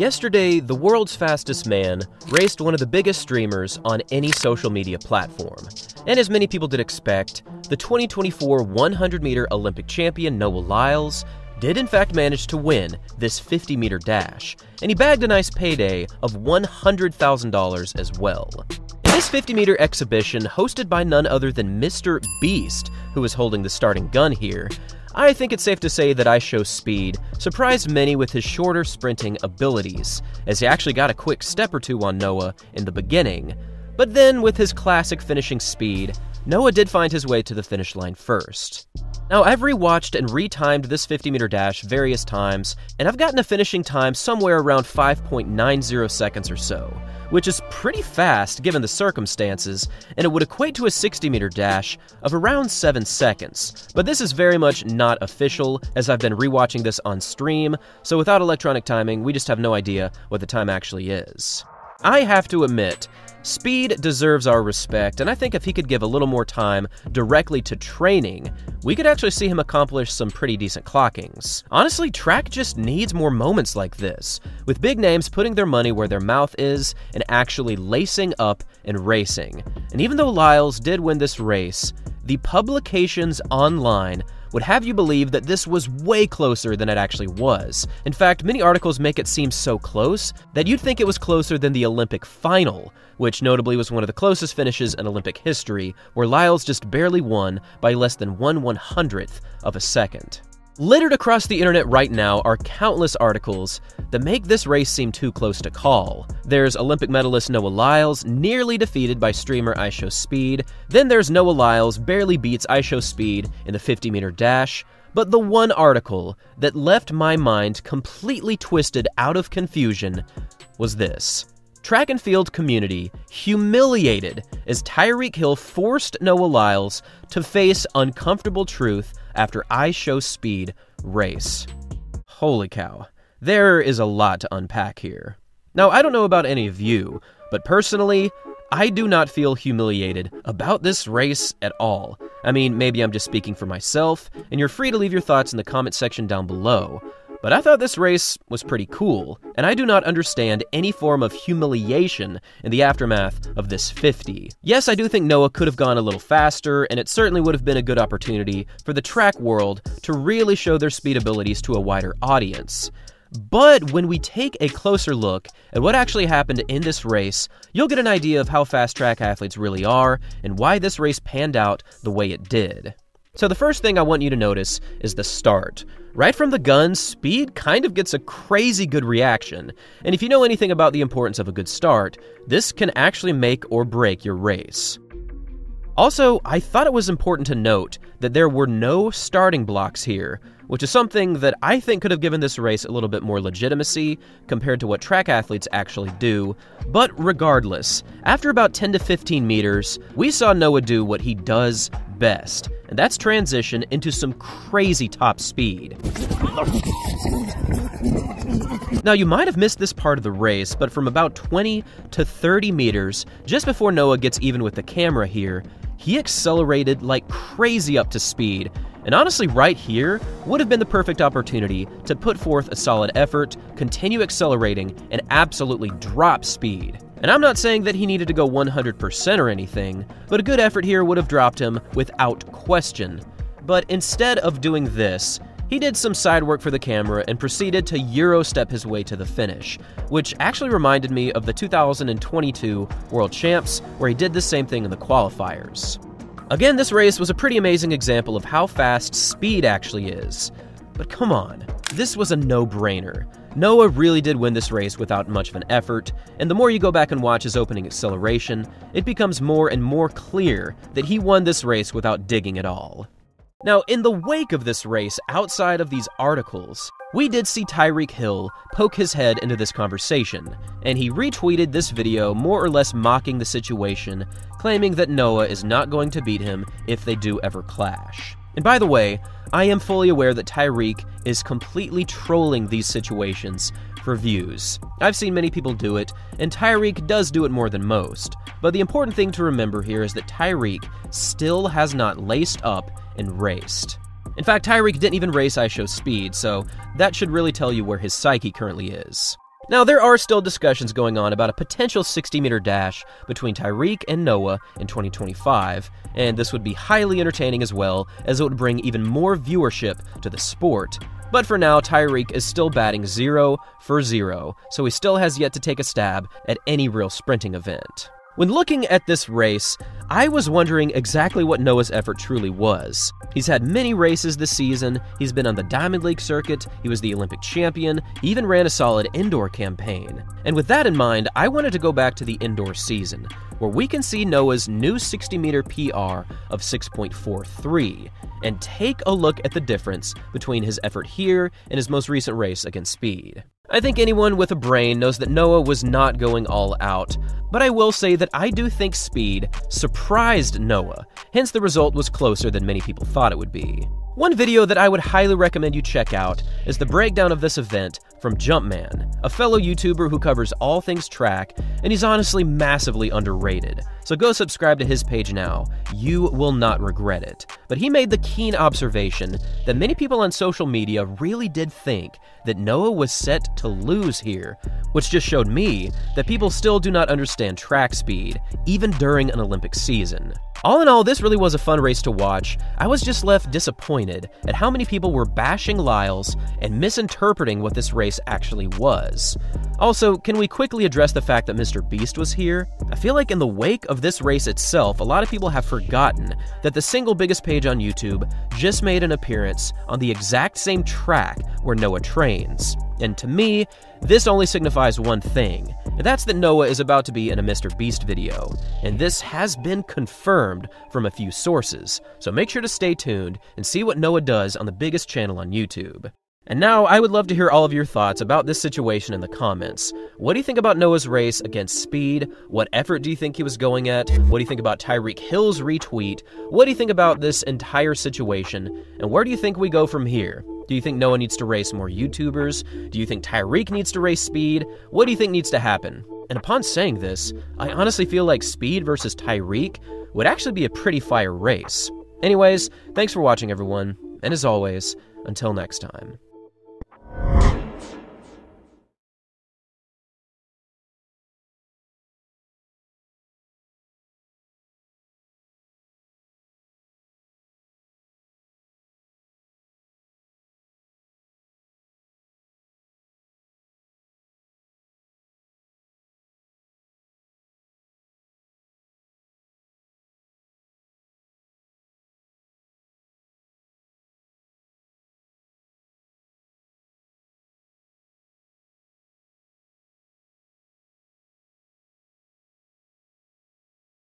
Yesterday, the world's fastest man raced one of the biggest streamers on any social media platform. And as many people did expect, the 2024 100 meter Olympic champion Noah Lyles did in fact manage to win this 50 meter dash, and he bagged a nice payday of $100,000 as well. In this 50 meter exhibition, hosted by none other than Mr. Beast, who is holding the starting gun here, I think it's safe to say that IShowSpeed. surprised many with his shorter sprinting abilities, as he actually got a quick step or two on Noah in the beginning. But then, with his classic finishing speed, Noah did find his way to the finish line first. Now, I've rewatched and retimed this 50 meter dash various times, and I've gotten a finishing time somewhere around 5.90 seconds or so, which is pretty fast given the circumstances, and it would equate to a 60 meter dash of around 7 seconds. But this is very much not official, as I've been rewatching this on stream, so without electronic timing, we just have no idea what the time actually is. I have to admit, Speed deserves our respect, and I think if he could give a little more time directly to training, we could actually see him accomplish some pretty decent clockings. Honestly, track just needs more moments like this, with big names putting their money where their mouth is and actually lacing up and racing. And even though Lyles did win this race, the publications online would have you believe that this was way closer than it actually was. In fact, many articles make it seem so close that you'd think it was closer than the Olympic final, which notably was one of the closest finishes in Olympic history, where Lyles just barely won by less than one one hundredth of a second. Littered across the internet right now are countless articles that make this race seem too close to call. There's Olympic medalist Noah Lyles nearly defeated by streamer IShowSpeed. Then there's Noah Lyles barely beats IShowSpeed in the 50 meter dash. But the one article that left my mind completely twisted out of confusion was this. Track and field community humiliated as Tyreek Hill forced Noah Lyles to face uncomfortable truth after IShowSpeed race. Holy cow. There is a lot to unpack here. Now, I don't know about any of you, but personally, I do not feel humiliated about this race at all. I mean, maybe I'm just speaking for myself, and you're free to leave your thoughts in the comment section down below. But I thought this race was pretty cool, and I do not understand any form of humiliation in the aftermath of this 50. Yes, I do think Noah could have gone a little faster, and it certainly would have been a good opportunity for the track world to really show their speed abilities to a wider audience. But when we take a closer look at what actually happened in this race, you'll get an idea of how fast track athletes really are and why this race panned out the way it did. So, the first thing I want you to notice is the start. Right from the gun, speed kind of gets a crazy good reaction. And if you know anything about the importance of a good start, this can actually make or break your race. Also, I thought it was important to note that there were no starting blocks here, which is something that I think could have given this race a little bit more legitimacy compared to what track athletes actually do. But regardless, after about 10 to 15 meters, we saw Noah do what he does best, and that's transition into some crazy top speed. Now, you might have missed this part of the race, but from about 20 to 30 meters, just before Noah gets even with the camera here, he accelerated like crazy up to speed. And honestly, right here would have been the perfect opportunity to put forth a solid effort, continue accelerating, and absolutely drop speed. And I'm not saying that he needed to go 100% or anything, but a good effort here would have dropped him without question. But instead of doing this, he did some side work for the camera and proceeded to Euro step his way to the finish, which actually reminded me of the 2022 World Champs, where he did the same thing in the qualifiers. Again, this race was a pretty amazing example of how fast speed actually is. But come on, this was a no brainer. Noah really did win this race without much of an effort, and the more you go back and watch his opening acceleration, it becomes more and more clear that he won this race without digging at all. Now, in the wake of this race, outside of these articles, we did see Tyreek Hill poke his head into this conversation, and he retweeted this video more or less mocking the situation, claiming that Noah is not going to beat him if they do ever clash. And by the way, I am fully aware that Tyreek is completely trolling these situations for views. I've seen many people do it, and Tyreek does do it more than most. But the important thing to remember here is that Tyreek still has not laced up and raced. In fact, Tyreek didn't even race IShowSpeed, so that should really tell you where his psyche currently is. Now, there are still discussions going on about a potential 60 meter dash between Tyreek and Noah in 2025, and this would be highly entertaining as well, as it would bring even more viewership to the sport. But for now, Tyreek is still batting 0 for 0, so he still has yet to take a stab at any real sprinting event. When looking at this race, I was wondering exactly what Noah's effort truly was. He's had many races this season, he's been on the Diamond League circuit, he was the Olympic champion, he even ran a solid indoor campaign. And with that in mind, I wanted to go back to the indoor season, where we can see Noah's new 60 meter PR of 6.43, and take a look at the difference between his effort here and his most recent race against Speed. I think anyone with a brain knows that Noah was not going all out, but I will say that I do think Speed surprised Noah, hence the result was closer than many people thought it would be. One video that I would highly recommend you check out is the breakdown of this event from Jumpman, a fellow YouTuber who covers all things track, and he's honestly massively underrated. So go subscribe to his page now. You will not regret it. But he made the keen observation that many people on social media really did think that Noah was set to lose here, which just showed me that people still do not understand track speed, even during an Olympic season. All in all, this really was a fun race to watch. I was just left disappointed at how many people were bashing Lyles and misinterpreting what this race actually was. Also, can we quickly address the fact that Mr. Beast was here? I feel like in the wake of this race itself, a lot of people have forgotten that the single biggest page on YouTube just made an appearance on the exact same track where Noah trains. And to me, this only signifies one thing, that's that Noah is about to be in a Mr. Beast video, and this has been confirmed from a few sources, so make sure to stay tuned and see what Noah does on the biggest channel on YouTube. And now, I would love to hear all of your thoughts about this situation in the comments. What do you think about Noah's race against Speed? What effort do you think he was going at? What do you think about Tyreek Hill's retweet? What do you think about this entire situation? And where do you think we go from here? Do you think Noah needs to race more YouTubers? Do you think Tyreek needs to race Speed? What do you think needs to happen? And upon saying this, I honestly feel like Speed versus Tyreek would actually be a pretty fire race. Anyways, thanks for watching, everyone, and as always, until next time.